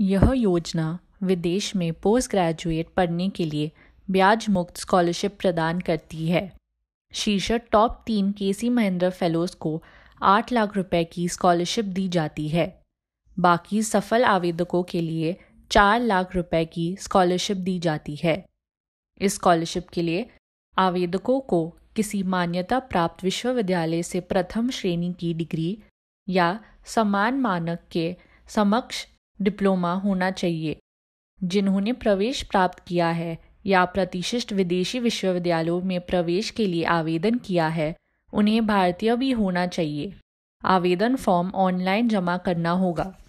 यह योजना विदेश में पोस्ट ग्रेजुएट पढ़ने के लिए ब्याज मुक्त स्कॉलरशिप प्रदान करती है। शीर्षक टॉप तीन केसी महेंद्र फेलोज को आठ लाख रुपए की स्कॉलरशिप दी जाती है। बाकी सफल आवेदकों के लिए चार लाख रुपए की स्कॉलरशिप दी जाती है। इस स्कॉलरशिप के लिए आवेदकों को किसी मान्यता प्राप्त विश्वविद्यालय से प्रथम श्रेणी की डिग्री या समान मानक के समक्ष डिप्लोमा होना चाहिए। जिन्होंने प्रवेश प्राप्त किया है या प्रतिष्ठित विदेशी विश्वविद्यालयों में प्रवेश के लिए आवेदन किया है, उन्हें भारतीय भी होना चाहिए। आवेदन फॉर्म ऑनलाइन जमा करना होगा।